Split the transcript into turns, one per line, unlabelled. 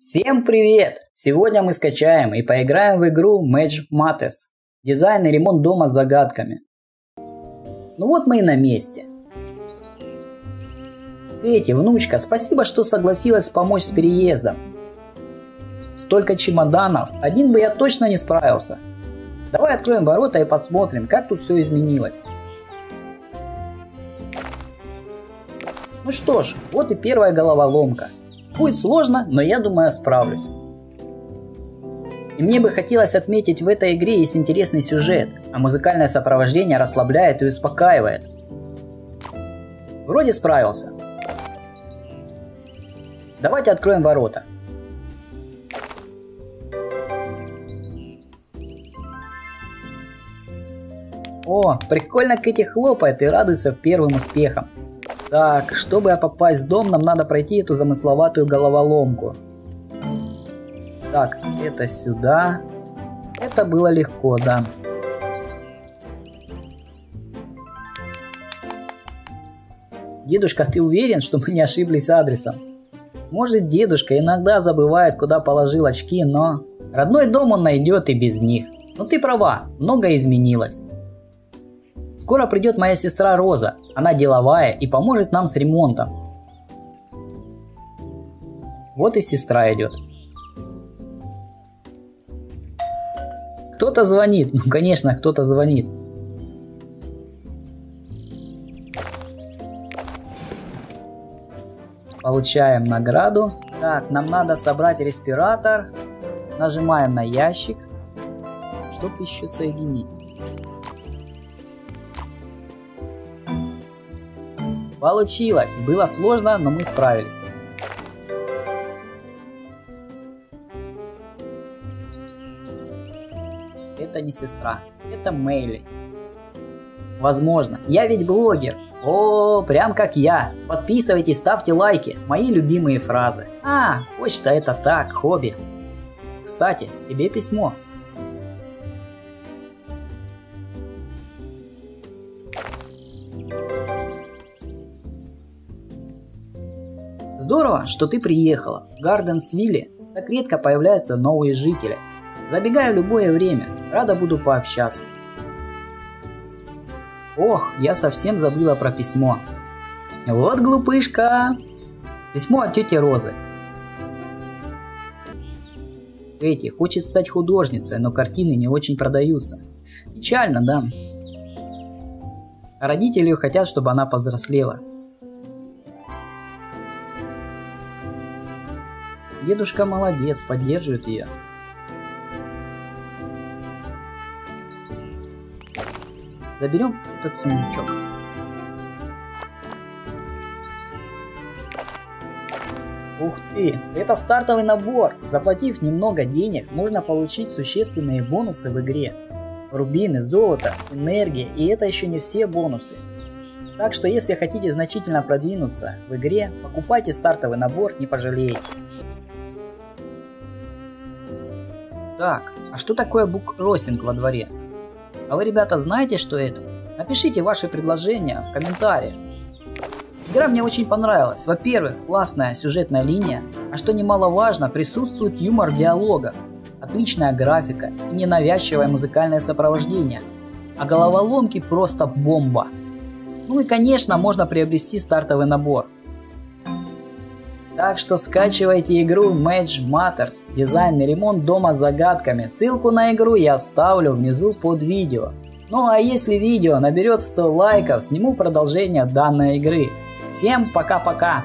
Всем привет! Сегодня мы скачаем и поиграем в игру Match Matters. Дизайн и ремонт дома с загадками. Ну вот мы и на месте. Кэти, внучка, спасибо, что согласилась помочь с переездом. Столько чемоданов, один бы я точно не справился. Давай откроем ворота и посмотрим, как тут все изменилось. Ну что ж, вот и первая головоломка. Будет сложно, но я думаю, справлюсь. И мне бы хотелось отметить, в этой игре есть интересный сюжет, а музыкальное сопровождение расслабляет и успокаивает. Вроде справился. Давайте откроем ворота. О, прикольно Кэти хлопает и радуется первым успехом. Так, чтобы попасть в дом, нам надо пройти эту замысловатую головоломку. Так, это сюда. Это было легко, да. Дедушка, ты уверен, что мы не ошиблись адресом? Может, дедушка иногда забывает, куда положил очки, но... Родной дом он найдет и без них. Но ты права, многое изменилось. Скоро придет моя сестра Роза. Она деловая и поможет нам с ремонтом. Вот и сестра идет. Кто-то звонит. Ну, конечно, кто-то звонит. Получаем награду. Так, нам надо собрать респиратор. Нажимаем на ящик, чтобы еще соединить. Получилось! Было сложно, но мы справились. Это не сестра, это Мэйли. Возможно. Я ведь блогер. О, прям как я. Подписывайтесь, ставьте лайки. Мои любимые фразы. А, почта это так, хобби. Кстати, тебе письмо. Здорово, что ты приехала. В Гарденсвилле так редко появляются новые жители. Забегай в любое время, рада буду пообщаться. Ох, я совсем забыла про письмо. Вот глупышка. Письмо от тети Розы. Эти хочет стать художницей, но картины не очень продаются. Печально, да? Родители хотят, чтобы она повзрослела. Дедушка молодец, поддерживает ее. Заберем этот сундучок. Ух ты, это стартовый набор. Заплатив немного денег, можно получить существенные бонусы в игре. Рубины, золото, энергия, и это еще не все бонусы. Так что если хотите значительно продвинуться в игре, покупайте стартовый набор, не пожалеете. Так, а что такое буккроссинг во дворе? А вы, ребята, знаете, что это? Напишите ваши предложения в комментариях. Игра мне очень понравилась. Во-первых, классная сюжетная линия, а что немаловажно, присутствует юмор диалога, отличная графика и ненавязчивое музыкальное сопровождение. А головоломки просто бомба. Ну и конечно можно приобрести стартовый набор – так что скачивайте игру Match Matters, дизайн и ремонт дома загадками. Ссылку на игру я оставлю внизу под видео. Ну а если видео наберет 100 лайков, сниму продолжение данной игры. Всем пока-пока!